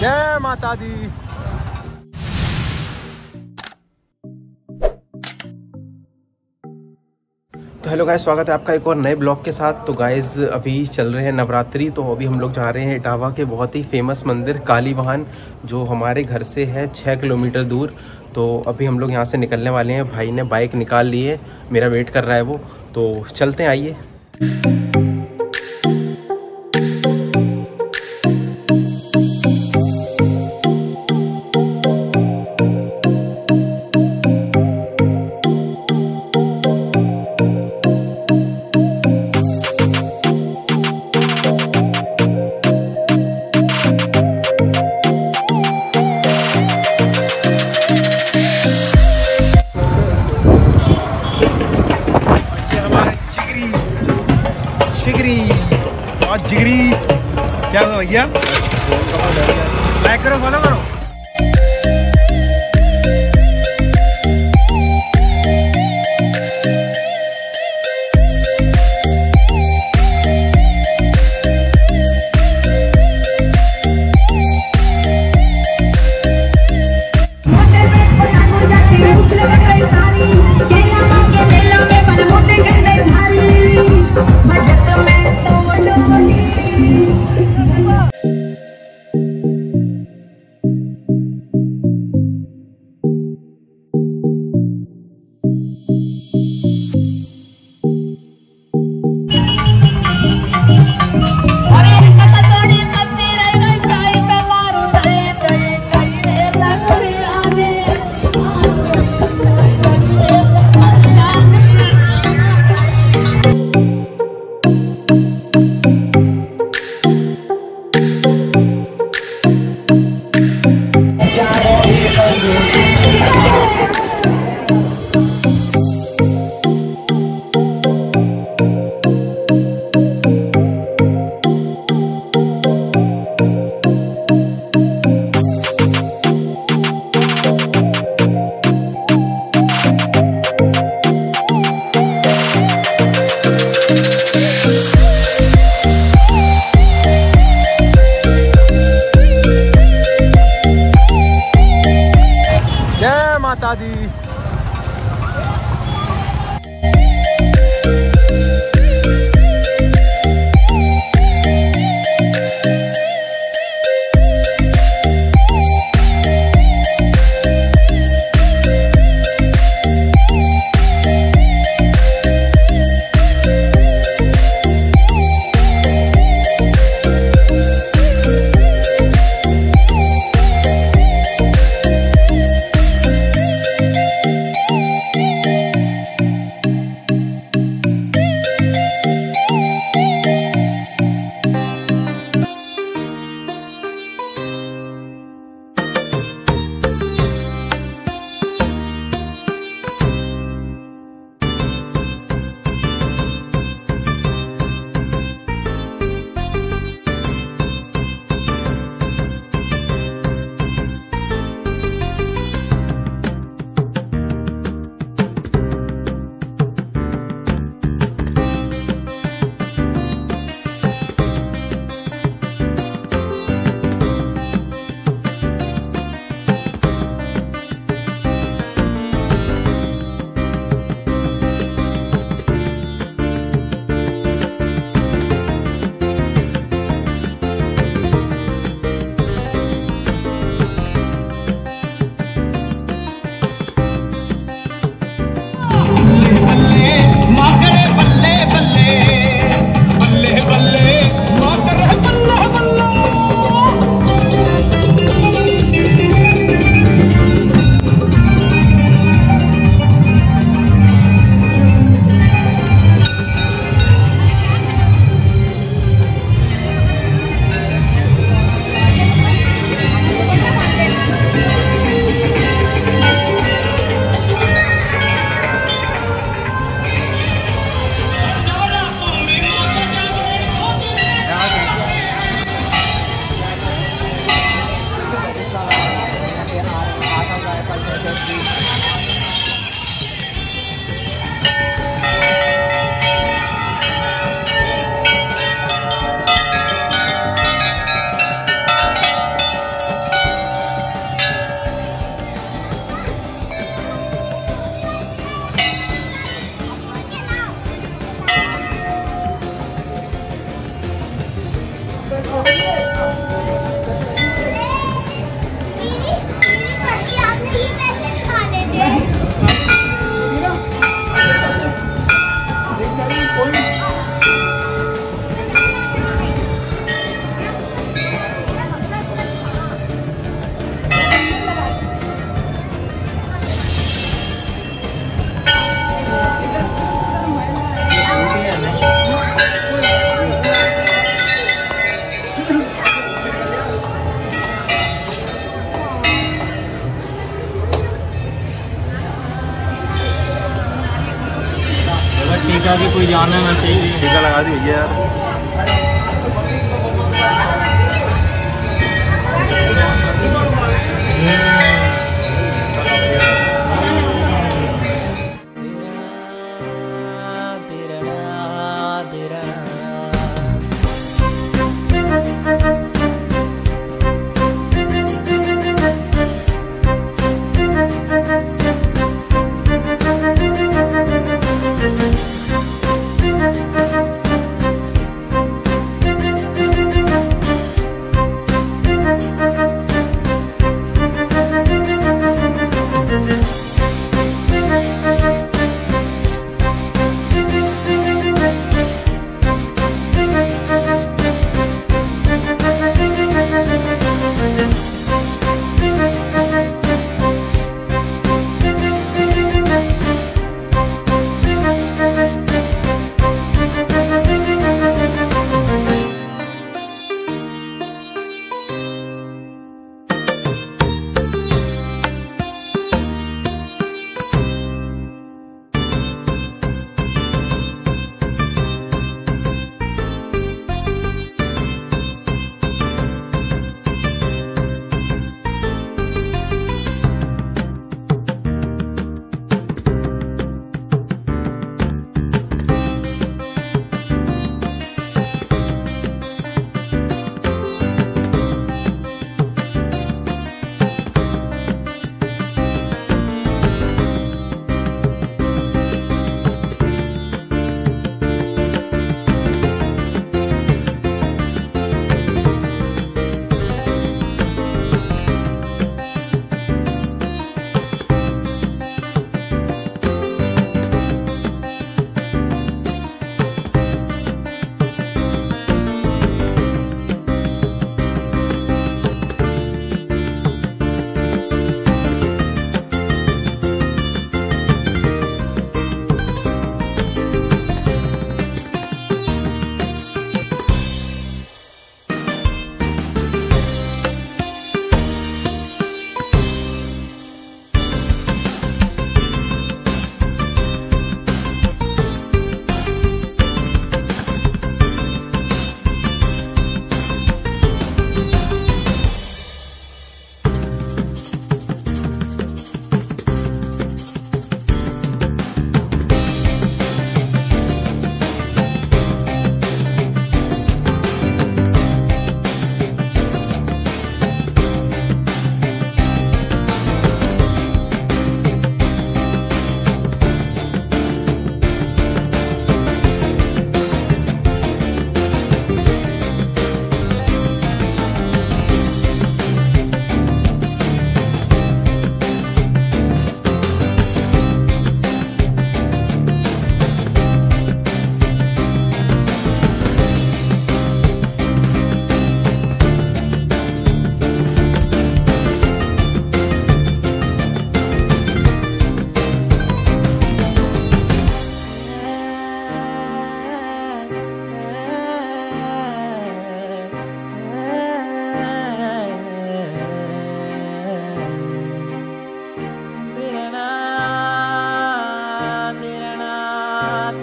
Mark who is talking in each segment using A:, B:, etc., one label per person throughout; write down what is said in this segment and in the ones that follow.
A: जय माता दी तो हेलो गाइस, स्वागत है आपका एक और नए ब्लॉग के साथ। तो गाइस, अभी चल रहे हैं नवरात्रि तो अभी हम लोग जा रहे हैं इटावा के बहुत ही फ़ेमस मंदिर काली वाहन जो हमारे घर से है छः किलोमीटर दूर। तो अभी हम लोग यहाँ से निकलने वाले हैं। भाई ने बाइक निकाल ली है मेरा वेट कर रहा है वो। तो चलते हैं, आइए। जिगरी और जिगरी। क्या हुआ भैया? लाइक करो फॉलो करो।
B: टीका कि कोई जाना ना चाहिए
A: टीका लगा दी भैया यार।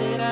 B: that I